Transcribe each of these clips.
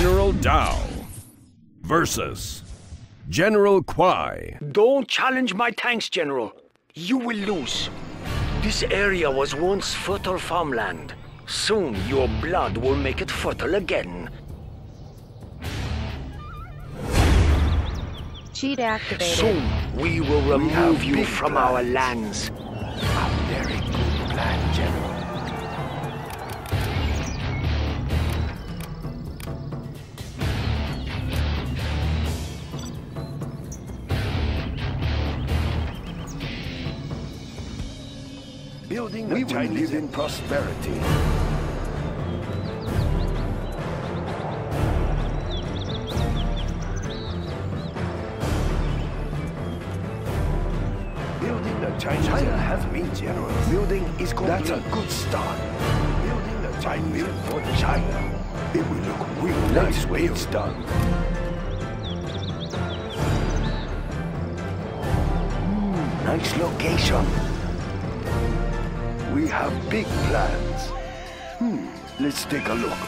General Tao versus General Kwai. Don't challenge my tanks, General. You will lose. This area was once fertile farmland. Soon your blood will make it fertile again. Cheat activated. Soon we will remove you from our lands. Building we will live in prosperity. Building the Chinese China has been generous. Building is complete. That's a good start. Building the Chinese for China. It will look real nice when it's done. Hmm, nice location. We have big plans. Hmm, let's take a look.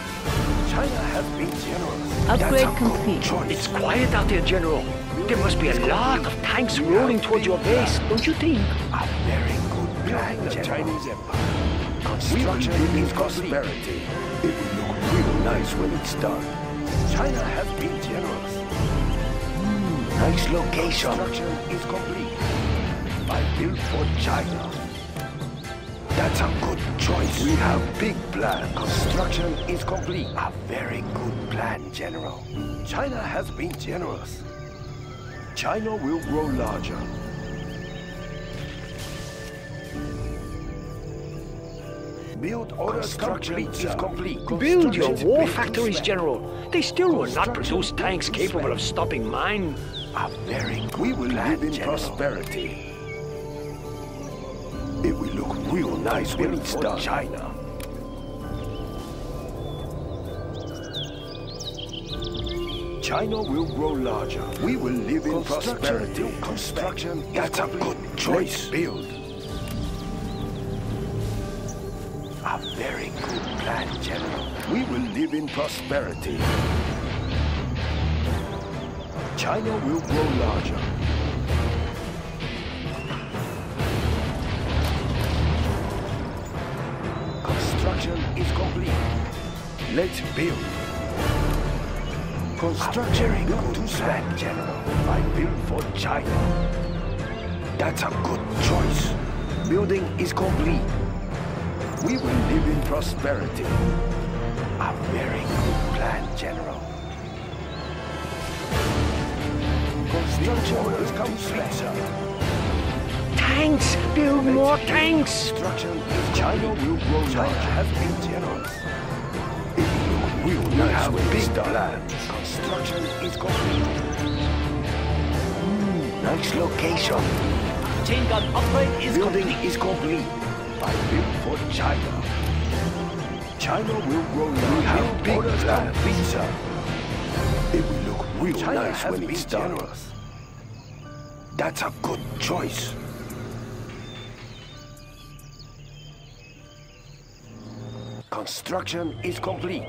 China has been generous. Upgrade That's a complete. Good choice. It's quiet out there, General. There must be a lot of tanks rolling towards your base, don't you think? A very good plan, the Chinese Empire. Construction is prosperity. It will look real nice when it's done. China has been generous. Hmm, nice location. Construction is complete. I built for China. That's a good choice. We have big plans. Construction is complete. A very good plan, General. China has been generous. China will grow larger. Build orders complete is complete. Build your war factories. General. They still will not produce tanks capable of stopping mine. A very good We will live in prosperity. Nice when it's done. China. China will grow larger. We will live in prosperity. Construction. That's a good choice. build. A very good plan, General. We will live in prosperity. China will grow larger. Is complete. Let's build. Construction built to spec, General. I built for China. That's a good choice. Building is complete. We will live in prosperity. A very good plan, General. Construction orders complete, sir. Tanks! Build more tanks! Construction is China will grow China has been generous. It will look real nice when it's. Construction is complete. Mm, nice location. Chain gun upgrade is Building is complete. I built for China. China will grow large. We have big plans. sir. It will look real China nice when it's done. generous. That's a good choice. Construction is complete.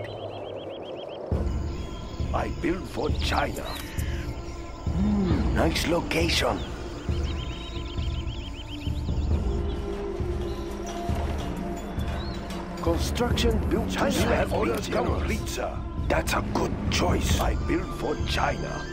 I built for China. Hmm, nice location. Construction built China to has spec been orders complete, sir. That's a good choice. I built for China.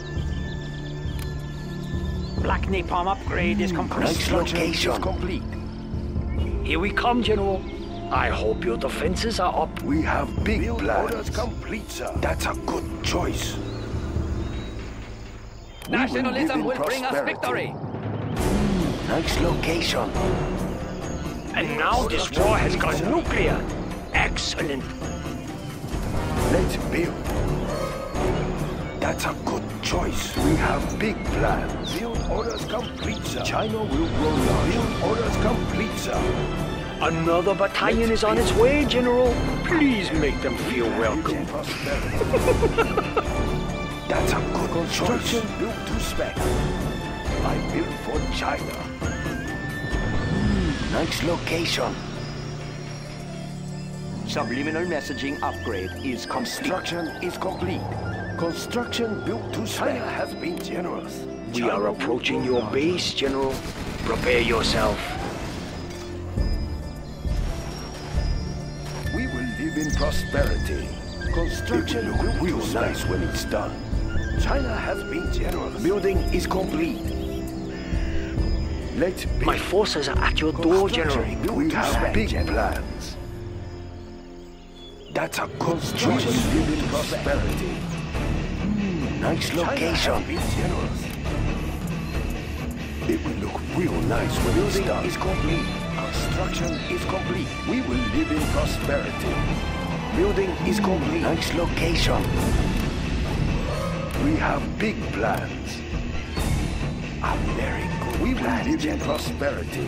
Black Napalm upgrade is complete. Nice Construction is location. complete. Here we come, General. I hope your defenses are up. We have big Build plans. orders complete, sir. That's a good choice. We will Nationalism in will bring us prosperity. victory. Nice location. And now this war has gone nuclear. Excellent. Let's build. That's a good choice. We have big plans. Build orders complete, sir. China will grow large. Build orders complete, sir. Another battalion is on its way, General. Please make them feel welcome. That's a good Construction choice. built to spec. I built for China. Hmm, nice location. Subliminal messaging upgrade is complete. Construction is complete. Construction built to spec. China has been generous. We China are approaching your base, General. Prepare yourself. Prosperity. Construction It will look real nice when it's done. China has been generous. Building is complete. Let's build. My forces are at your door, General. We have big plans. That's a construction live in prosperity. Hmm, nice location. It will look real nice when it's Building done. is complete. Construction is complete. We will live in prosperity. Building is complete. Nice location. We have big plans. A very good We will live in prosperity.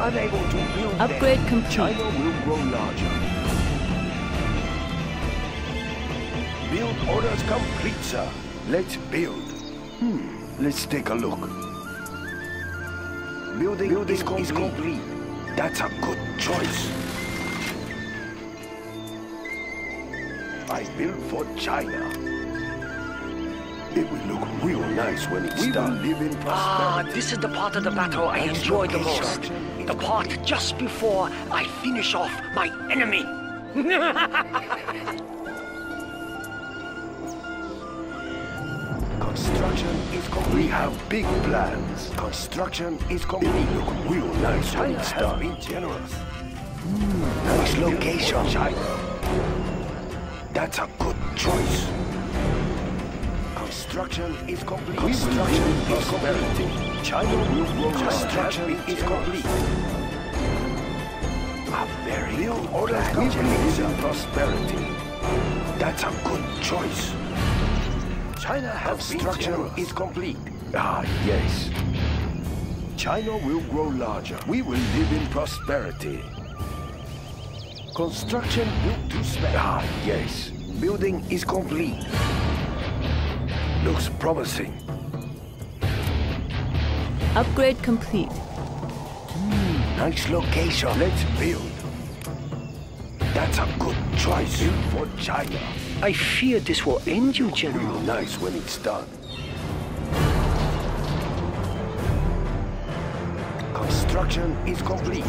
Unable to build Upgrade there. complete. China will grow larger. Build orders complete, sir. Let's build. Hmm, let's take a look. Building, Building is, complete. is complete. That's a good choice. I built for China. It will look real nice when it's we done. We will live in Ah, this is the part of the battle I Nice enjoy the most. The part just before I finish off my enemy. Construction is complete. We have big plans. Construction is complete. It will look real nice when it's done. Been generous. nice location. China. That's a good choice. Construction is complete. Construction is complete. China will grow. Larger. Construction is complete. A very good order. We believe in prosperity. That's a good choice. China has Construction is complete. Ah, yes. China will grow larger. We will live in prosperity. Construction built to spec. Ah, yes. Building is complete. Looks promising. Upgrade complete. Nice location. Let's build. That's a good choice. Built for China. I fear this will end you, Real General. nice when it's done. Construction is complete.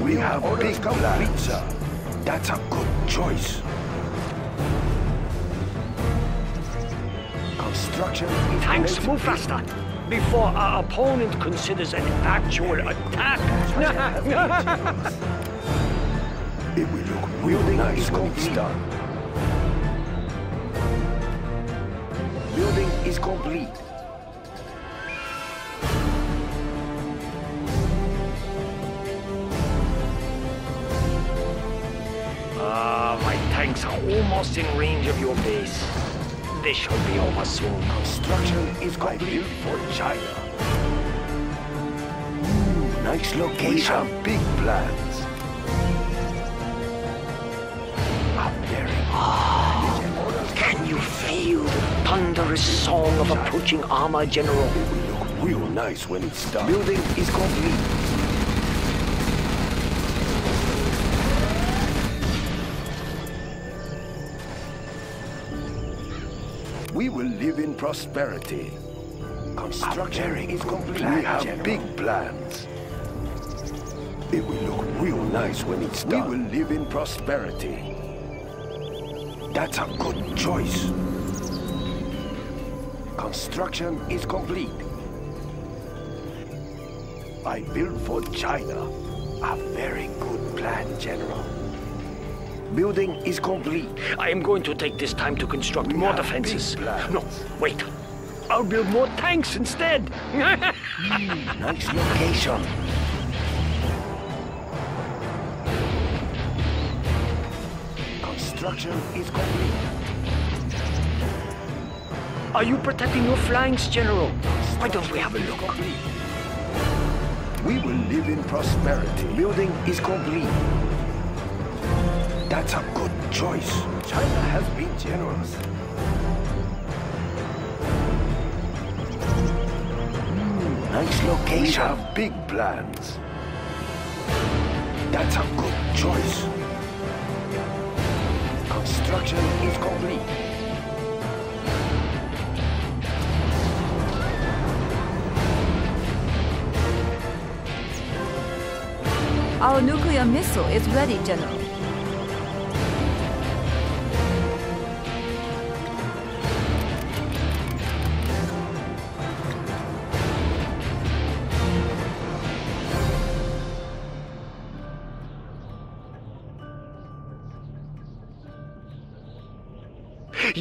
We have big plans. sir. That's a good choice. Construction Tanks, move faster before our opponent considers an actual attack. It will look real nice when it's done. Building is complete. Tanks are almost in range of your base. They should be over soon. Construction is complete for China. Nice location. We have big plans. A very Can you feel the thunderous song of approaching armor, General? It will look real nice when it's done. Building is complete. We will live in prosperity. Construction is complete. We have big plans. It will look real nice when it's done. We will live in prosperity. That's a good choice. Construction is complete. I built for China. A very good plan, General. Building is complete. I am going to take this time to construct We more defenses. No, wait. I'll build more tanks instead. Hmm, nice location. Construction is complete. Are you protecting your flanks, General? Why don't we have a look? Complete. We will live in prosperity. Building is complete. That's a good choice. China has been generous. Hmm, nice location. We have big plans. That's a good choice. Construction is complete. Our nuclear missile is ready, General.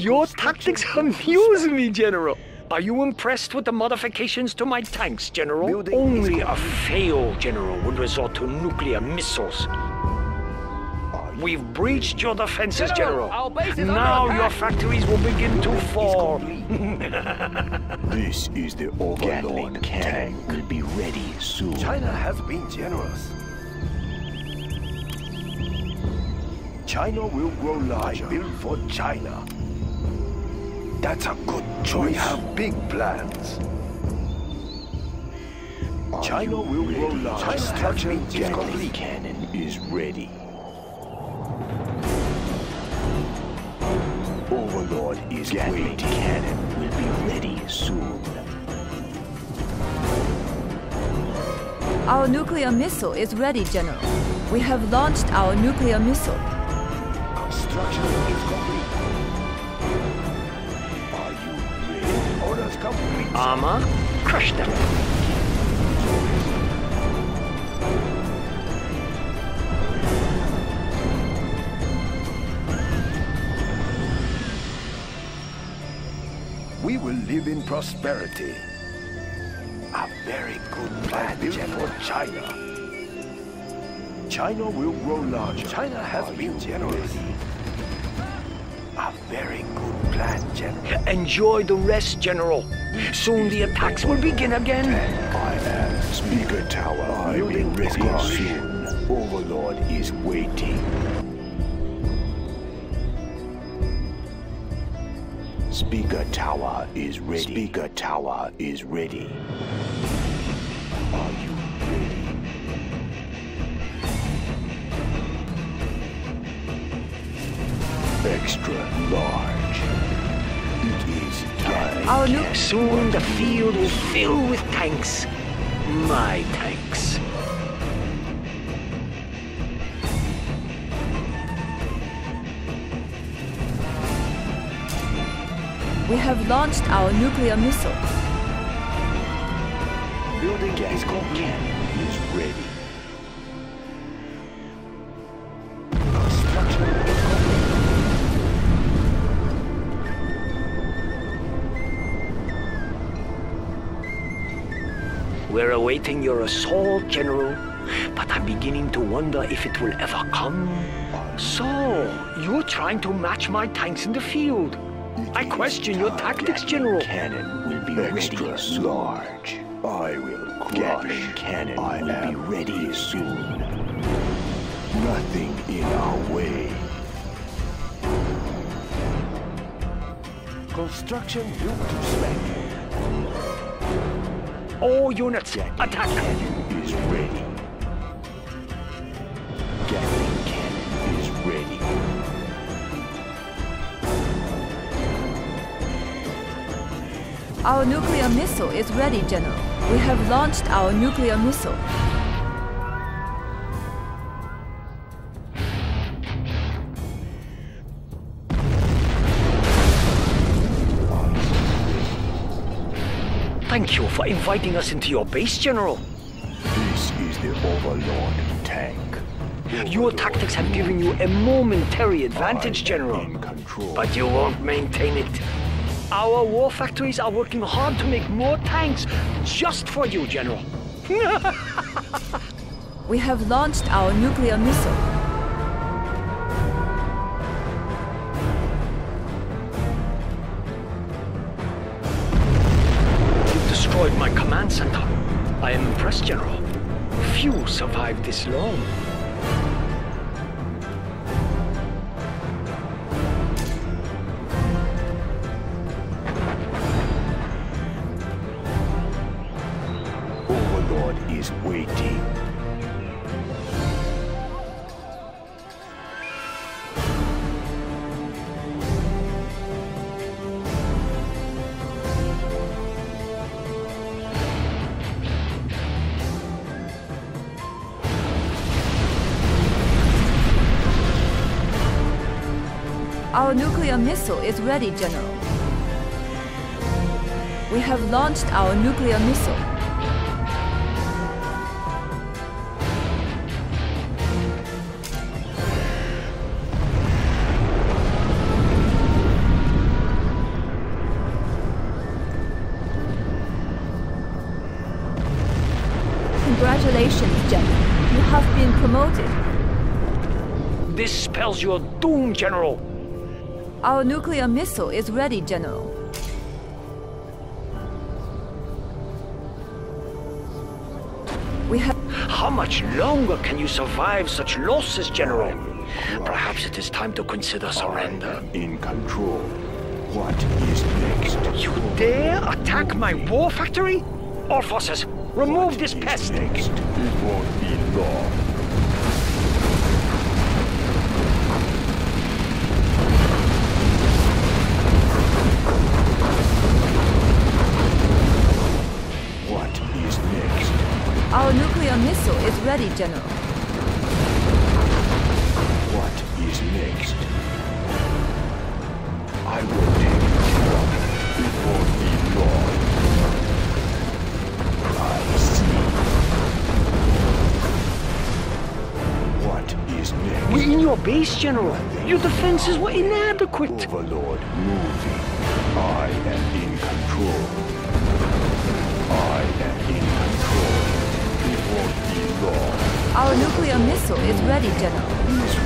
Your tactics amuse me, General. Are you impressed with the modifications to my tanks, General? Building Only is a failed general would resort to nuclear missiles. We've breached your defenses, General. General, our base is under now your factories will begin to fall. This is the Overlord tank. will be ready soon. China has been generous. China will grow larger. Built for China. That's a good choice. We have big plans. China will grow larger. China has been generous. cannon is ready. Overlord is Gatling cannon will be ready soon. Our nuclear missile is ready, General. We have launched our nuclear missile. Construction crush them. We will live in prosperity. A very good plan built for China. China will grow larger. China has been generous. A very good plan, General. Enjoy the rest, General. Soon the attacks will begin again. I am Speaker Tower. I will ready soon. Overlord is waiting. Speaker Tower is ready. Speaker Tower is ready. Are you ready? Extra large. It is time. Our nu- Soon the field will fill with tanks. My tanks. We have launched our nuclear missile. Building is complete. is ready. Awaiting your assault, General. But I'm beginning to wonder if it will ever come. So, you're trying to match my tanks in the field. I question your tactics, General. Cannon will be Extra ready soon. large. I will crush. Cannon I will be ready soon. Nothing in our way. Construction built to spec. All units, Gatling attack! cannon is ready. Gatling cannon is ready. Our nuclear missile is ready, General. We have launched our nuclear missile. Thank you for inviting us into your base, General. This is the Overlord tank. Your tactics have given you a momentary advantage, I am General. In control. But you won't maintain it. Our war factories are working hard to make more tanks just for you, General. We have launched our nuclear missile. Destroyed my command center. I am impressed, General. Few survived this long. Our nuclear missile is ready, General. We have launched our nuclear missile. Congratulations, General. You have been promoted. This spells your doom, General. Our nuclear missile is ready, General. We have How much longer can you survive such losses, General? Perhaps it is time to consider surrender. In control. What is next? You dare attack my war factory? All forces, remove this Is pest. Next. It won't be long. General. What is next? I will take it. It won't be long. I see. What is next? We're in your base, General. Your defenses were inadequate. Overlord moving. I am in control. Missile is ready, General.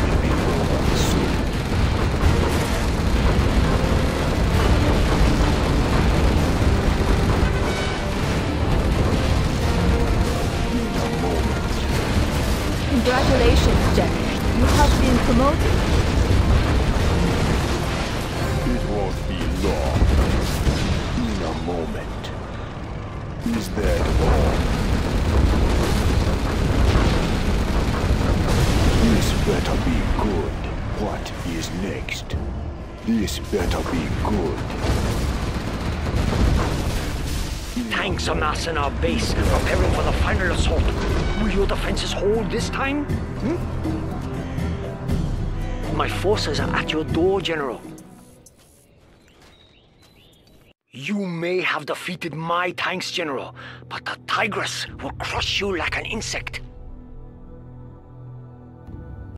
Next? This better be good. Tanks amass in our base, preparing for the final assault. Will your defenses hold this time? Hmm? My forces are at your door, General. You may have defeated my tanks, General, but the Tigress will crush you like an insect.